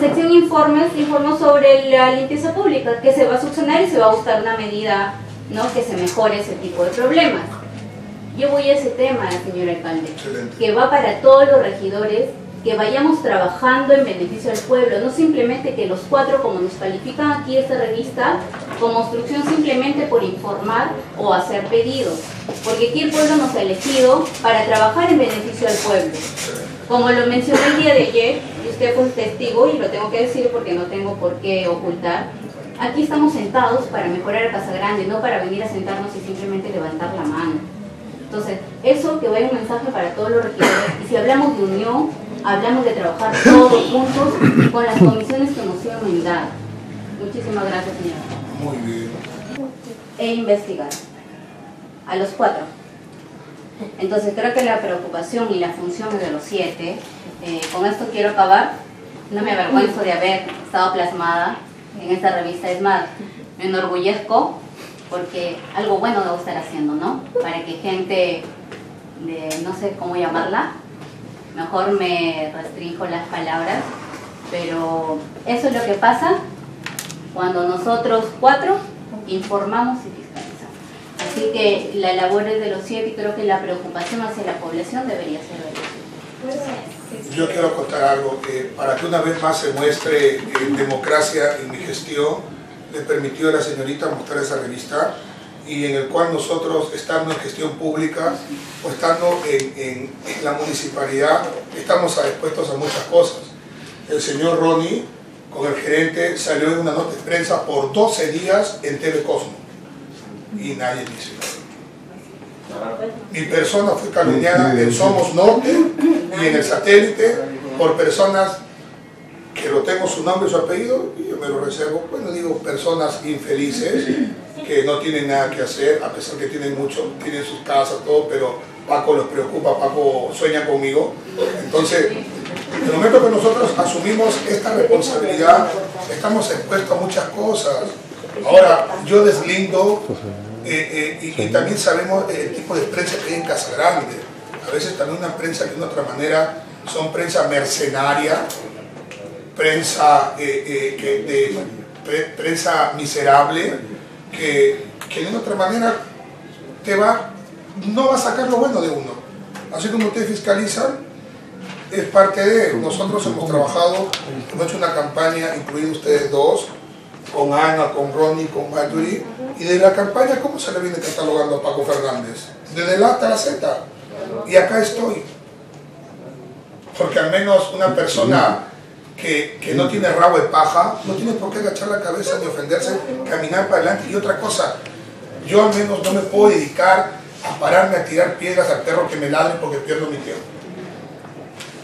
sección informes informó sobre la limpieza pública, que se va a subsanar y se va a buscar una medida ¿no? que se mejore ese tipo de problemas. Yo voy a ese tema, señor alcalde, que va para todos los regidores, que vayamos trabajando en beneficio del pueblo, no simplemente que los cuatro, como nos califican aquí esta revista, como instrucción simplemente por informar o hacer pedidos, porque aquí el pueblo nos ha elegido para trabajar en beneficio del pueblo. Como lo mencioné el día de ayer, y usted fue testigo, y lo tengo que decir porque no tengo por qué ocultar, aquí estamos sentados para mejorar a Casa Grande, no para venir a sentarnos y simplemente levantar la mano. Entonces, eso que vaya un mensaje para todos los regidores. Y si hablamos de unión, hablamos de trabajar todos juntos con las comisiones que nos han dado. Muchísimas gracias, señora. Muy bien. E investigar. A los cuatro. Entonces, creo que la preocupación y la función es de los siete. Eh, con esto quiero acabar. No me avergüenzo de haber estado plasmada en esta revista. Es más, me enorgullezco porque algo bueno debo estar haciendo, ¿no? Para que gente no sé cómo llamarla, mejor me restringo las palabras, pero eso es lo que pasa cuando nosotros cuatro informamos y. Así que la labor es de los siete y creo que la preocupación hacia la población debería ser de los Yo quiero contar algo, que para que una vez más se muestre eh, democracia en mi gestión, le permitió a la señorita mostrar esa revista y en el cual nosotros, estando en gestión pública o estando en, la municipalidad, estamos expuestos a muchas cosas. El señor Ronnie, con el gerente, salió en una nota de prensa por 12 días en Telecosmo y nadie dice nada. Mi persona fue calumniada en Somos Norte y en el satélite por personas que lo tengo su nombre y su apellido y yo me lo reservo. Bueno, digo personas infelices que no tienen nada que hacer, a pesar que tienen mucho, tienen sus casas, todo, pero Paco los preocupa, Paco sueña conmigo. Entonces, en el momento que nosotros asumimos esta responsabilidad, estamos expuestos a muchas cosas. Ahora, yo deslindo eh, eh, y, también sabemos el tipo de prensa que hay en Casa Grande. A veces también una prensa que de una otra manera son prensa mercenaria, prensa, eh, eh, de, prensa miserable que, que de otra manera te va, no va a sacar lo bueno de uno. Así como ustedes fiscalizan, es parte de, nosotros hemos trabajado, hemos hecho una campaña, incluido ustedes dos, con Ana, con Ronnie, con Marjorie, y de la campaña, ¿cómo se le viene catalogando a Paco Fernández? Desde la hasta la Z. Y acá estoy. Porque al menos una persona que, no tiene rabo de paja, no tiene por qué agachar la cabeza ni ofenderse, caminar para adelante. Y otra cosa, yo al menos no me puedo dedicar a pararme a tirar piedras al perro que me ladre porque pierdo mi tiempo.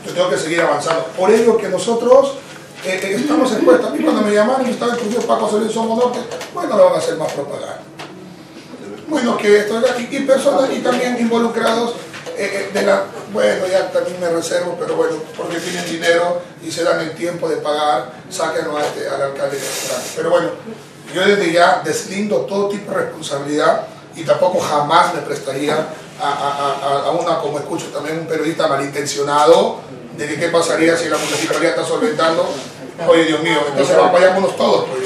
Yo tengo que seguir avanzando. Por ello que nosotros eh, eh, estamos expuestos. A mí cuando me llamaron y estaba el Paco Solís Somos Norte, bueno, le van a hacer más propaganda. Bueno, que esto, y, y personas y también involucrados eh, de la, bueno, ya también me reservo, pero bueno, porque tienen dinero y se dan el tiempo de pagar, sáquenlo a este, al alcalde Pero bueno, yo desde ya deslindo todo tipo de responsabilidad y tampoco jamás me prestaría a, una, como escucho también, un periodista malintencionado, de que qué pasaría si la municipalidad está solventando. Oye, Dios mío, entonces vayámonos todos, pues,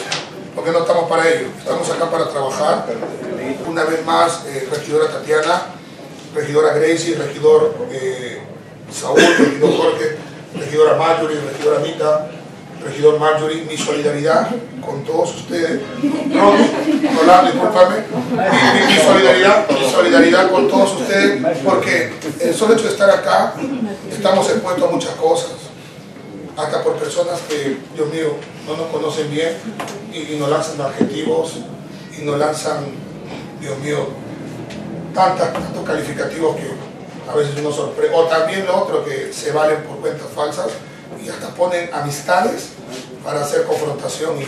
porque no estamos para ello, estamos acá para trabajar. Una vez más, eh, regidora Tatiana, regidora Gracie, regidor eh, Saúl, regidor Jorge, regidora Marjorie, regidora Mita, regidor Marjorie, mi solidaridad con todos ustedes. Ronnie, Rolando, discúlpame. Mi, mi, solidaridad, mi solidaridad con todos ustedes, porque el solo hecho de estar acá, estamos expuestos a muchas cosas. Acá por personas que, Dios mío, no nos conocen bien y, y nos lanzan adjetivos y nos lanzan, Dios mío, tantas, tantos calificativos que a veces uno sorprende. O también lo otro que se valen por cuentas falsas y hasta ponen amistades para hacer confrontación y